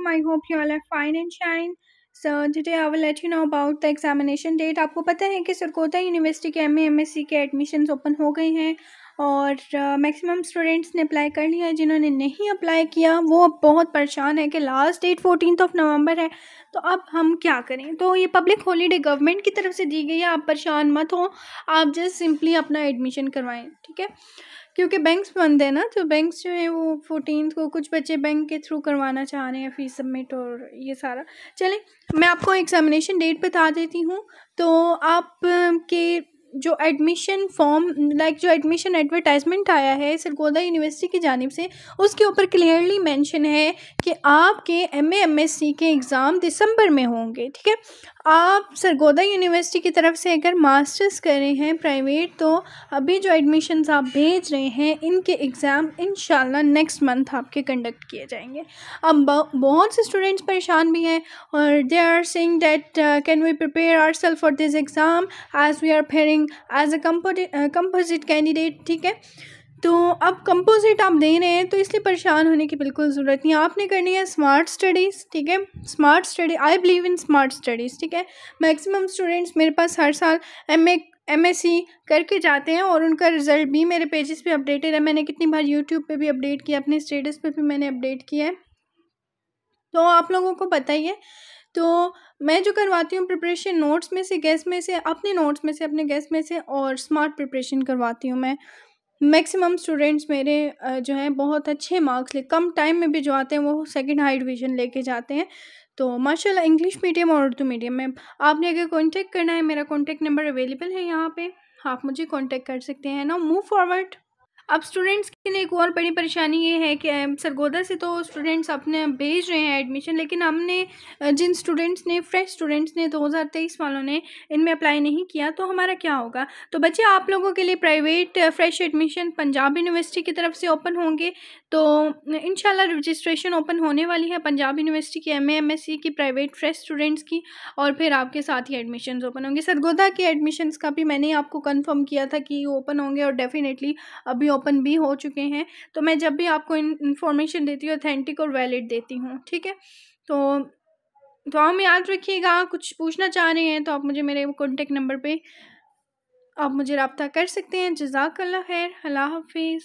वालेकुम I hope you all are fine and shine so today I will let you know about the examination date आपको पता है कि Sargodha university के M A M S C के admission open हो गए हैं। और मैक्सिमम स्टूडेंट्स ने अप्लाई कर लिया है, जिन्होंने नहीं अप्लाई किया, वो अब बहुत परेशान है कि last date fourteen of November है तो अब हम क्या करें? तो ये पब्लिक हॉलीडे गवर्नमेंट की तरफ़ से दी गई है, आप परेशान मत हो, आप जस्ट सिंपली अपना एडमिशन करवाएँ, ठीक है? क्योंकि बैंक्स बंद है ना तो बैंक्स जो है वो फोर्टीन को कुछ बच्चे बैंक के थ्रू करवाना चाह रहे हैं फ़ीस सबमिट और ये सारा। चलें, मैं आपको एग्ज़ामिनेशन डेट बता देती हूँ तो आप के जो एडमिशन फॉर्म लाइक जो एडमिशन एडवर्टाइजमेंट आया है सरगोदा यूनिवर्सिटी की जानब से, उसके ऊपर क्लियरली मेंशन है कि आपके एम एम एस सी के एग्ज़ाम दिसंबर में होंगे, ठीक है? आप सरगोदा यूनिवर्सिटी की तरफ़ से अगर मास्टर्स कर रहे हैं प्राइवेट तो अभी जो एडमिशन्स आप भेज रहे हैं, इनके एग्ज़ाम इन नेक्स्ट मंथ आपके कंडक्ट किए जाएँगे। अब बहुत से स्टूडेंट्स परेशान भी हैं और they are saying that can we prepare our self for this exam as we are faring as a composite candidate ठीक है? तो अब कंपोजिट आप दे रहे हैं तो इसलिए परेशान होने की बिल्कुल ज़रूरत नहीं आपने करनी है स्मार्ट स्टडीज़ ठीक है? Smart study I believe in smart studies ठीक है? मैक्सिमम स्टूडेंट्स मेरे पास हर साल M A M S C करके जाते हैं और उनका रिज़ल्ट भी मेरे पेजेस पे अपडेटेड है। मैंने कितनी बार यूट्यूब पे भी अपडेट किया, अपने स्टेटस पे भी मैंने अपडेट किया है। तो आप लोगों को पता ही है। तो मैं जो करवाती हूँ प्रिपरेशन नोट्स में से गैस में से, अपने नोट्स में से, अपने गैस में से और स्मार्ट प्रिपरेशन करवाती हूँ मैं। मैक्सिमम स्टूडेंट्स मेरे जो हैं, बहुत अच्छे मार्क्स ले, कम टाइम में भी जो आते हैं, वो सेकंड हाई डिवीज़न लेके जाते हैं। तो माशाल्लाह इंग्लिश मीडियम और उर्दू मीडियम में। आपने अगर कांटेक्ट करना है, मेरा कांटेक्ट नंबर अवेलेबल है यहाँ पे। आप मुझे कॉन्टेक्ट कर सकते हैं। ना मूव फॉरवर्ड अब स्टूडेंट्स लिए एक और बड़ी परेशानी ये है कि सरगोदा से तो स्टूडेंट्स अपने भेज रहे हैं एडमिशन लेकिन हमने जिन स्टूडेंट्स ने फ्रेश स्टूडेंट्स ने 2023 वालों ने इनमें अप्लाई नहीं किया तो हमारा क्या होगा? तो बच्चे, आप लोगों के लिए private fresh admission Punjab university की तरफ़ से ओपन होंगे तो इन रजिस्ट्रेशन ओपन होने वाली है पंजाब यूनिवर्सिटी की एम एम की प्राइवेट फ्रेश स्टूडेंट्स की, और फिर आपके साथ ही एडमिशन ओपन होंगे। सरगोदा के एडमिशन्स का भी मैंने आपको कन्फर्म किया था कि ओपन होंगे, और डेफिनेटली अभी ओपन भी हो चुके हैं। तो मैं जब भी आपको इन्फॉर्मेशन देती हूँ ऑथेंटिक और वैलिड देती हूँ, ठीक है? तो तो हम याद रखिएगा, कुछ पूछना चाह रहे हैं तो आप मुझे मेरे कॉन्टेक्ट नंबर पर आप मुझे रबता कर सकते हैं। जजाकल्ला खैर, अल्लाह हाफिज़।